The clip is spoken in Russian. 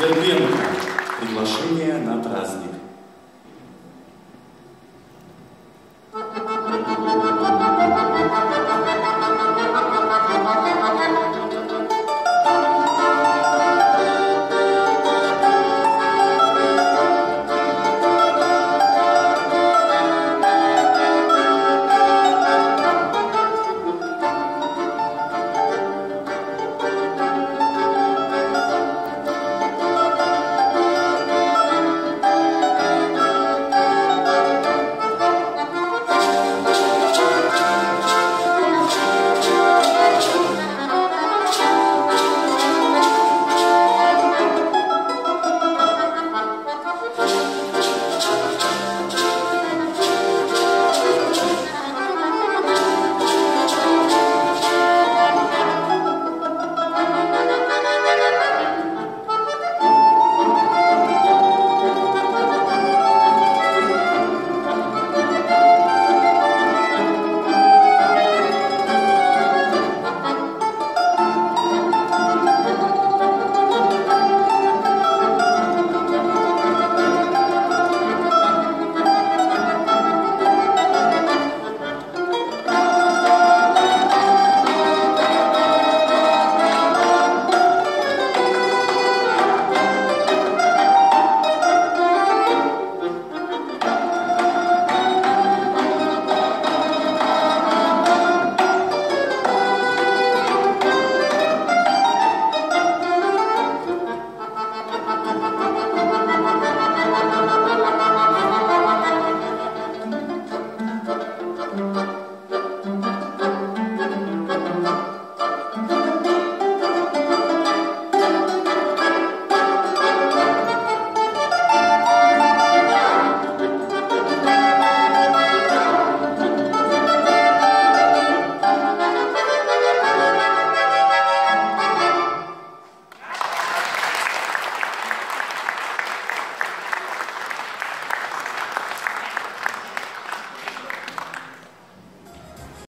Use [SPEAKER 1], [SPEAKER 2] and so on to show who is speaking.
[SPEAKER 1] Дербенко. Приглашение на праздник.